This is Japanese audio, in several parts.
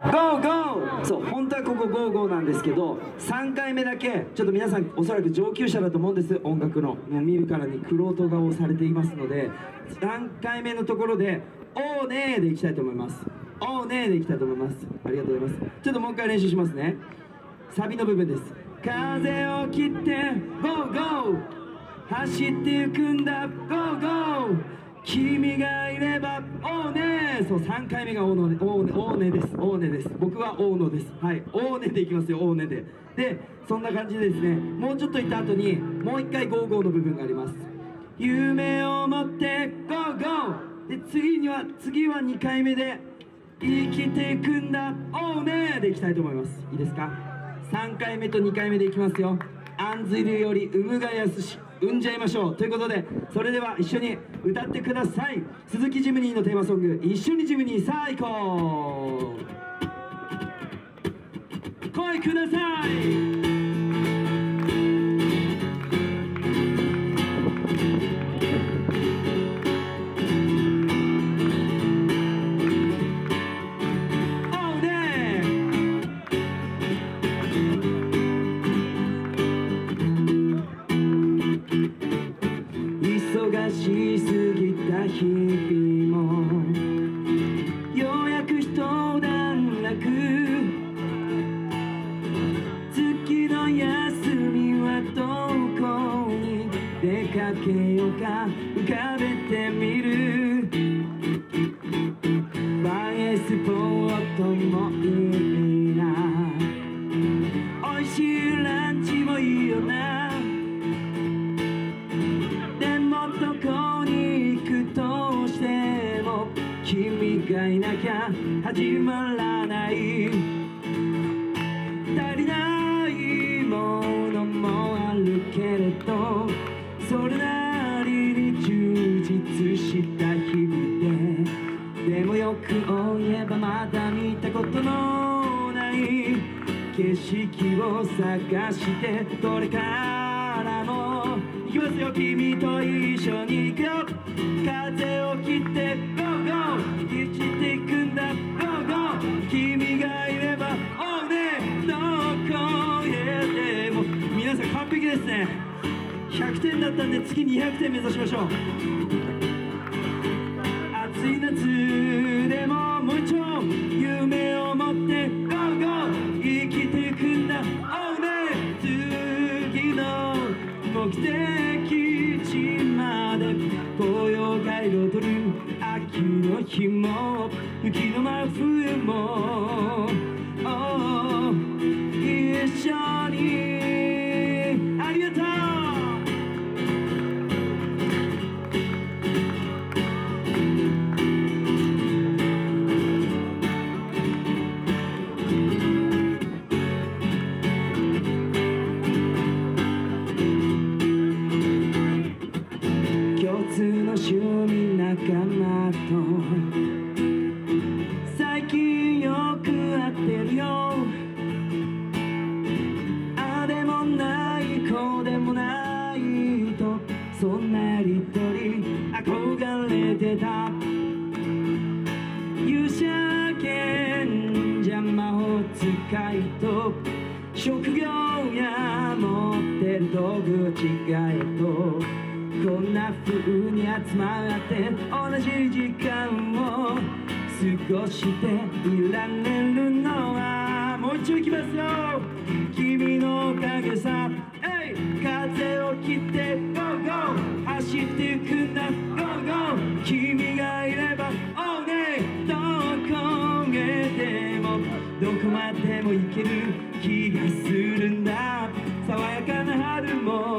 Go go。そう本当はここ go go なんですけど3回目だけちょっと皆さんおそらく上級者だと思うんです。音楽のもう見るからに玄人顔をされていますので3回目のところで「おーねー」でいきたいと思います「おーねー」でいきたいと思います。ありがとうございます。ちょっともう一回練習しますね。サビの部分です。風を切って go go。走ってゆくんだ。 Go go。君がいればオーネそう3回目がオーノオーネオーネです。オーネです。僕はオーノです。はい。オーネでいきますよオーネで。でそんな感じでですねもうちょっと行った後にもう一回 go go の部分があります。夢を持って go go。で次には次は2回目で生きていくんだ。オーネでいきたいと思います。いいですか？3回目と2回目でいきますよ。案ずるより産むがやすし産んじゃいましょう。ということでそれでは一緒に歌ってください。鈴木ジムニーのテーマソング「一緒にジムニーさあ行こう」声ください。映えスポットもいいな。美味しいランチもいいよなでもどこに行くとしても君がいなきゃ始まる探してこれからも行きます。よ君と一緒に行くよ風を切ってゴーゴー。生きていくんだゴーゴー君がいればおうねどこへでも皆さん完璧ですね100点だったんで次200点目指しましょう暑い夏でももう一丁夢を彩る秋の日も雪の真冬も。Oh 一緒。していられるのはもう一度いきますよ。君のおかげさ。え風を切ってゴーゴー。走っていくんだゴーゴー。君がいれば。おうねどこへでも。どこまでも行ける気がするんだ。爽やかな春も。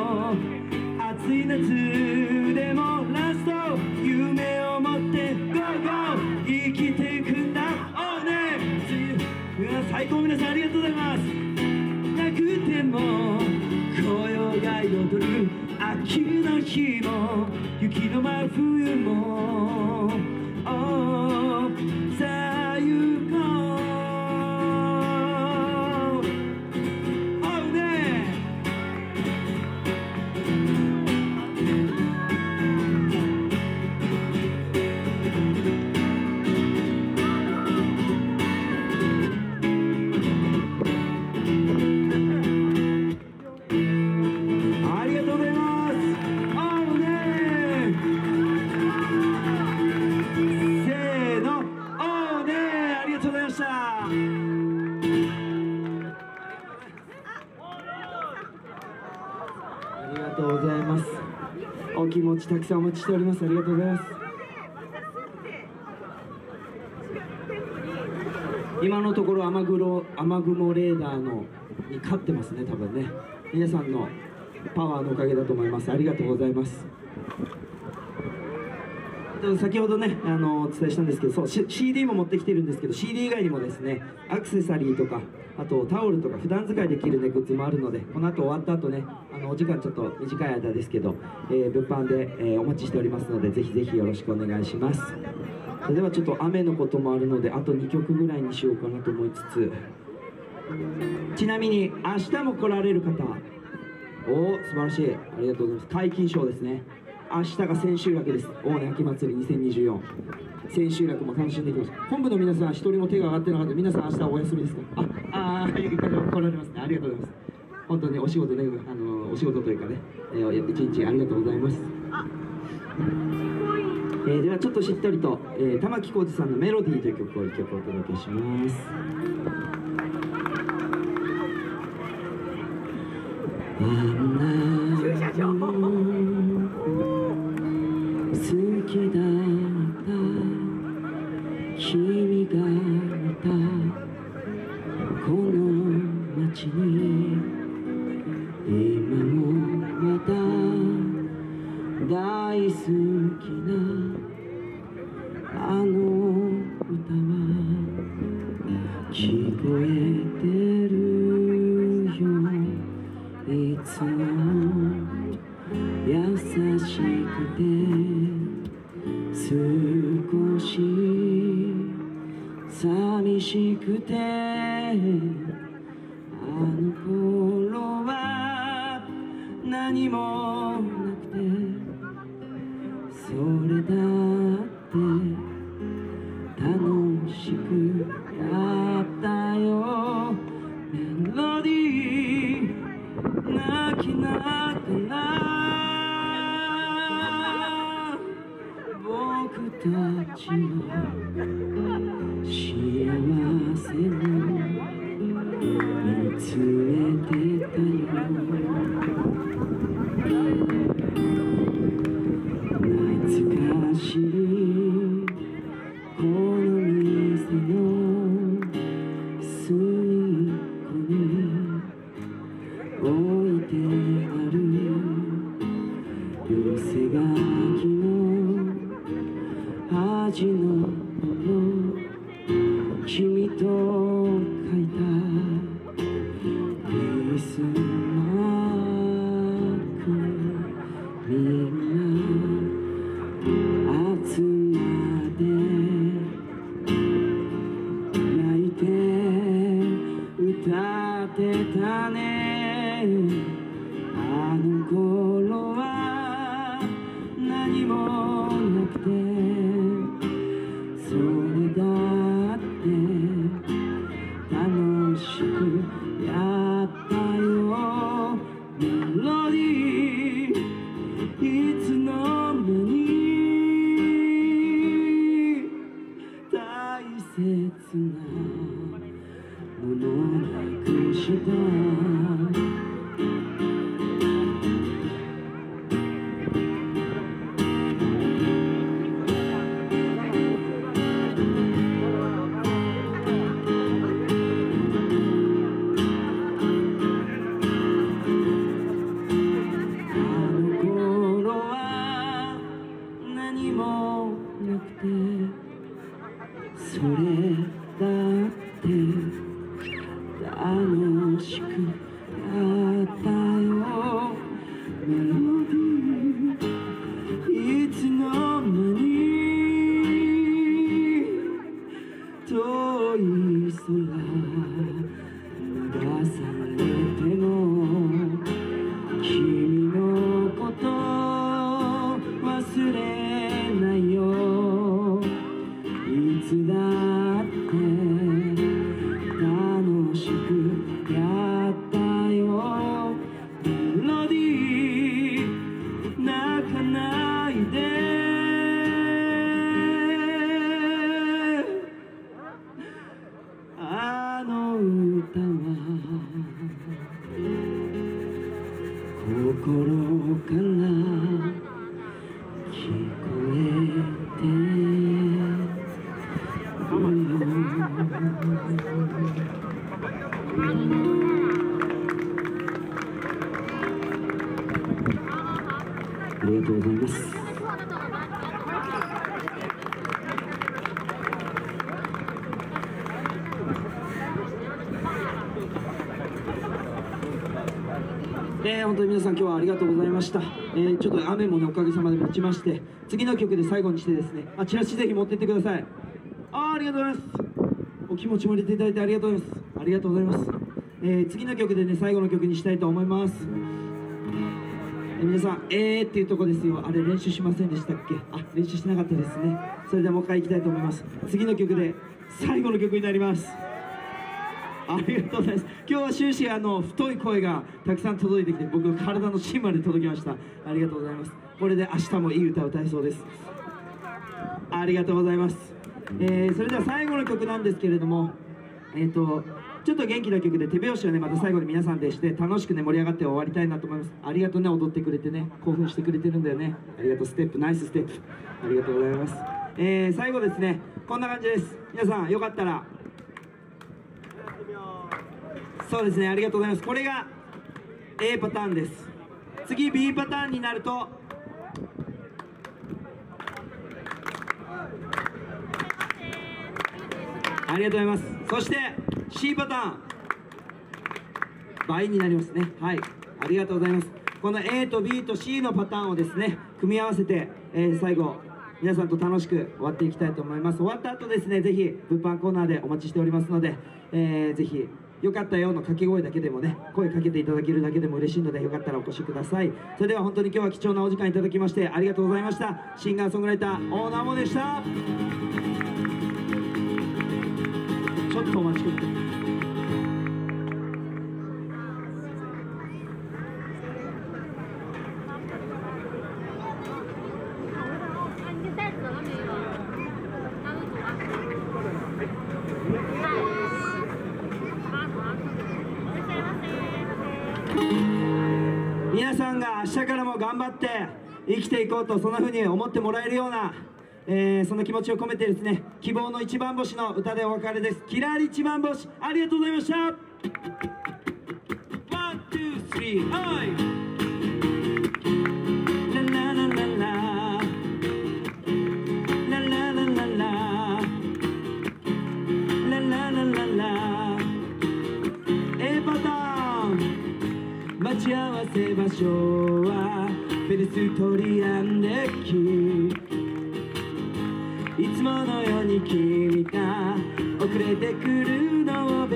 秋の日も雪の真冬も。Oh お気持ちたくさんお待ちしております。ありがとうございます。今のところ雨雲雨雲レーダーのに勝ってますね多分ね。皆さんのパワーのおかげだと思います。ありがとうございます。先ほどねあのお伝えしたんですけどそう CD も持ってきてるんですけど CD 以外にもですねアクセサリーとかあとタオルとか普段使いできる、ね、グッズもあるのでこの後終わった後ねあのお時間ちょっと短い間ですけど、えー、物販で、えー、お待ちしておりますのでぜひぜひよろしくお願いします。それではちょっと雨のこともあるのであと2曲ぐらいにしようかなと思いつつ。ちなみに明日も来られる方。おお素晴らしい。ありがとうございます。皆勤賞ですね。明日が千秋楽です。大根秋祭り2024千秋楽も楽しんでいきましょう本部の皆さん一人も手が上がってなかった皆さん明日お休みですか？あああ来られますね。ありがとうございます。本当にお仕事ねあのお仕事というかね、えー、一日ありがとうございます。えー、ではちょっとしっとりと、えー、玉置浩二さんの「メロディー」という曲を一曲お届けしますくてもなありがとうございます。えー、本当に皆さん今日はありがとうございました、え、ちょっと雨もねおかげさまで落ちまして次の曲で最後にしてですねあチラシぜひ持ってってくださいあありがとうございますお気持ちも入れていただいてありがとうございますありがとうございます、えー、次の曲でね最後の曲にしたいと思いますえー皆さん、えーっていうとこですよ。あれ練習しませんでしたっけ？あ、練習しなかったですね。それではもう一回行きたいと思います。次の曲で最後の曲になります。ありがとうございます。今日は終始あの太い声がたくさん届いてきて僕の体の芯まで届きました。ありがとうございます。これで明日もいい歌を歌えそうです。ありがとうございます。えーそれでは最後の曲なんですけれども、えっ、とちょっと元気な曲で手拍子をねまた最後に皆さんでして楽しくね盛り上がって終わりたいなと思います。ありがとうね踊ってくれてね興奮してくれてるんだよね。ありがとうステップナイスステップありがとうございます。えー最後ですねこんな感じです。皆さんよかったら。そうですねありがとうございます。これが A パターンです。次 B パターンになるとありがとうございます。そして C パターン倍になりますね。はい。ありがとうございます。この A と B と C のパターンをですね組み合わせて、えー最後皆さんと楽しく終わっていきたいと思います。終わった後ですねぜひ物販コーナーでお待ちしておりますので、えーぜひよかったよの掛け声だけでもね声かけていただけるだけでも嬉しいのでよかったらお越しください。それでは本当に今日は貴重なお時間いただきましてありがとうございました。シンガーソングライター大ナモでした。ちょっとお待ちください。張って生きていこうとそんな風に思ってもらえるような、えー、その気持ちを込めてですね希望の一番星の歌でお別れです。キラリ一番星ありがとうございました。 One, two, three・はい待ち合わせ場所はストリアンデッキいつものように君が遅れてくるのを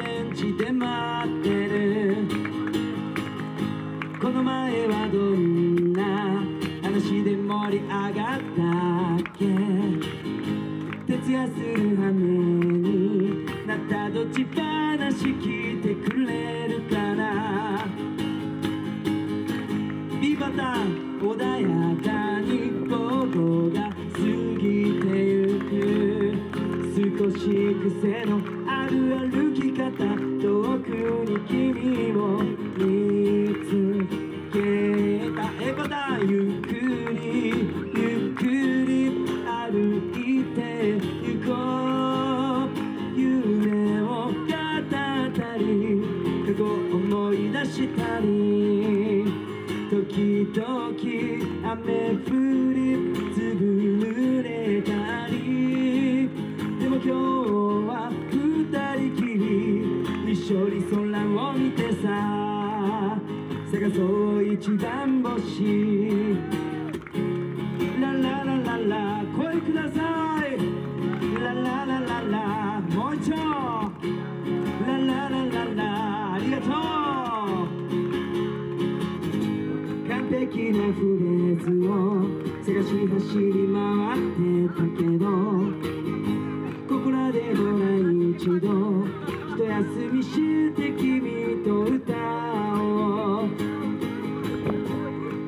穏やかに午後が過ぎてゆく。少し癖のある歩き方。遠くに君を見雨降り粒濡れたり。でも今日は二人きり一緒に空を見てさ。探そう一番星。ラララララ声ください。ラララララもう一度。ラララララありがとう。完璧なフレーズを探し走り回ってたけどここらでほら一度一休みして君と歌おう。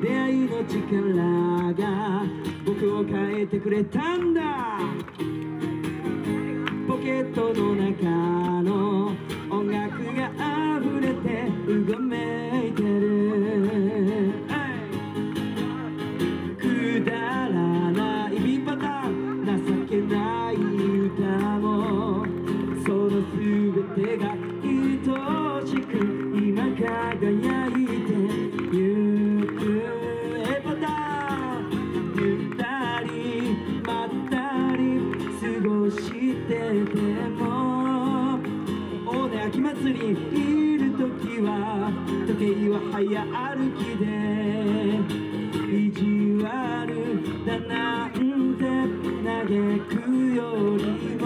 出会いの力が僕を変えてくれたんだ。ポケットの中の音楽がある。や歩きで意地悪だなんて嘆くよりも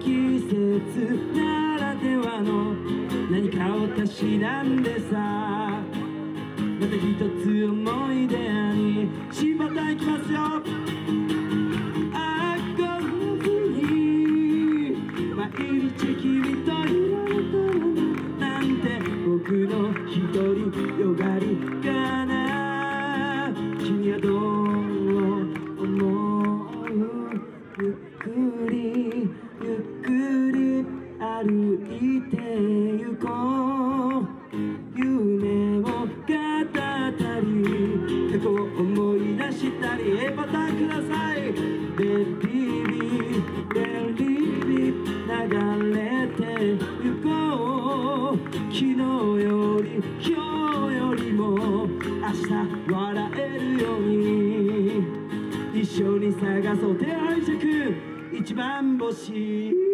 季節ならではの何かをたしなんでさまた一つ思い出に柴田行きますよ。れてゆこう昨日より今日よりも明日笑えるように。一緒に探そう。手配着一番星。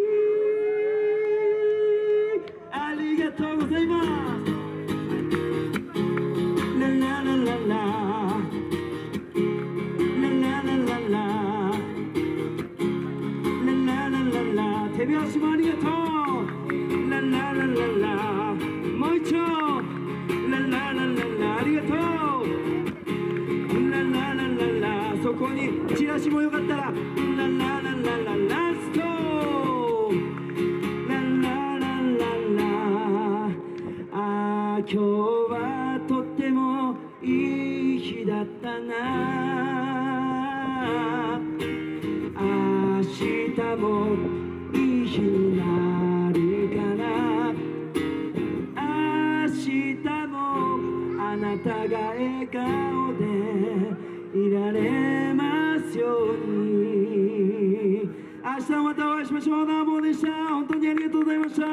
れますように。明日またお会いしましょう。どうもでした本当にありがとうございました。